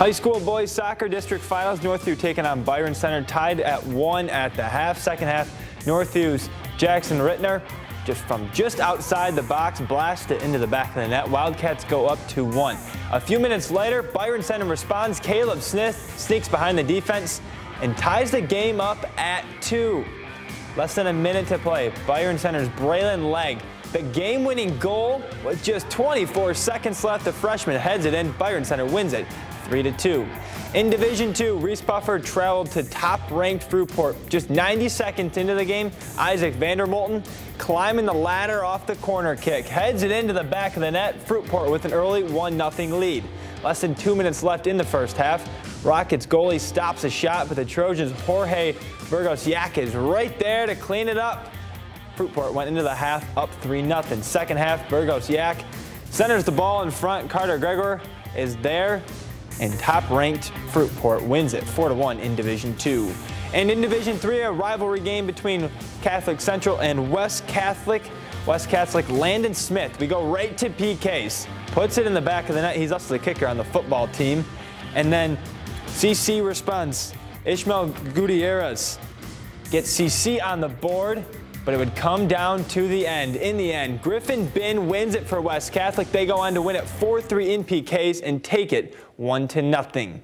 High school boys soccer district finals. Northview taking on Byron Center, tied at one at the half. Second half, Northview's Jackson Rittner just from just outside the box, blast it into the back of the net. Wildcats go up to one. A few minutes later, Byron Center responds. Caleb Smith sneaks behind the defense and ties the game up at two. Less than a minute to play. Byron Center's Braylon Legg the game-winning goal with just 24 seconds left. The freshman heads it in. Byron Center wins it 3 to 2. In Division 2, Reeths-Puffer traveled to top-ranked Fruitport. Just 90 seconds into the game, Isaac Vandermolten climbing the ladder off the corner kick. Heads it into the back of the net. Fruitport with an early 1-0 lead. Less than two minutes left in the first half. Rockets goalie stops a shot, but the Trojans' Jorge Burgos Yak is right there to clean it up. Fruitport went into the half up 3-0. Second half, Burgos Yak centers the ball in front. Carter Gregor is there, and top-ranked Fruitport wins it 4-1 in Division 2. And in Division 3, a rivalry game between Catholic Central and West Catholic. West Catholic Landon Smith. We go right to PKs. Puts it in the back of the net. He's also the kicker on the football team. And then CC responds. Ishmael Gutierrez gets CC on the board but it would come down to the end. In the end, Griffin Bin wins it for West Catholic. They go on to win it 4-3 in PKs and take it 1 to nothing.